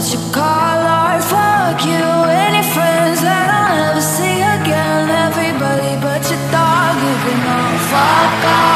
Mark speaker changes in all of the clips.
Speaker 1: that you call fuck you and friends that I'll never see again. Everybody but your dog, you all fuck off.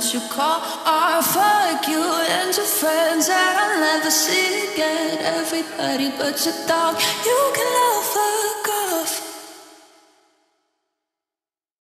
Speaker 1: that you call our fuck you and your friends that I'll never see again. Everybody but your dog, you can